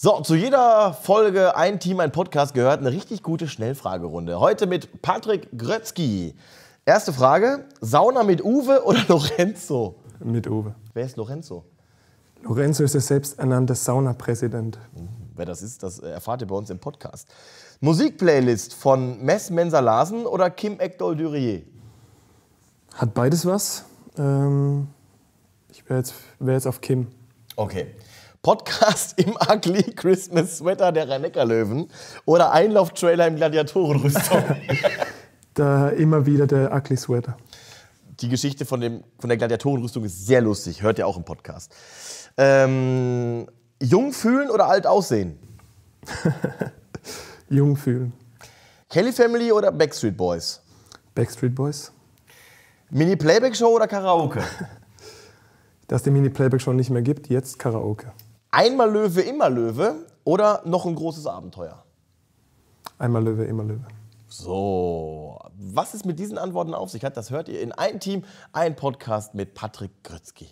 So, zu jeder Folge Ein Team, ein Podcast gehört eine richtig gute Schnellfragerunde. Heute mit Patrick Grötzky. Erste Frage: Sauna mit Uwe oder Lorenzo? Mit Uwe. Wer ist Lorenzo? Lorenzo ist der selbsternannte Saunapräsident. Wer das ist, das erfahrt ihr bei uns im Podcast. Musikplaylist von Mess Mensa Larsen oder Kim Ekdol Durier? Hat beides was. Ähm, ich wäre jetzt, wär jetzt auf Kim. Okay. Podcast im Ugly Christmas Sweater der rhein löwen oder Einlauftrailer im Gladiatorenrüstung? Da immer wieder der Ugly Sweater. Die Geschichte von, dem, von der Gladiatorenrüstung ist sehr lustig, hört ihr auch im Podcast. Ähm, jung fühlen oder alt aussehen? Jung fühlen. Kelly Family oder Backstreet Boys? Backstreet Boys. Mini-Playback-Show oder Karaoke? Dass die Mini-Playback schon nicht mehr gibt, jetzt Karaoke. Einmal Löwe, immer Löwe oder noch ein großes Abenteuer? Einmal Löwe, immer Löwe. So, was es mit diesen Antworten auf sich hat, das hört ihr in ein Team, ein Podcast mit Patrick Grützky.